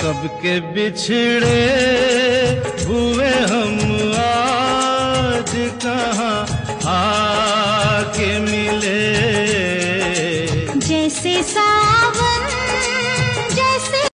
सबके बिछड़े हुए हम आज कहाँ आके मिले? जैसे सा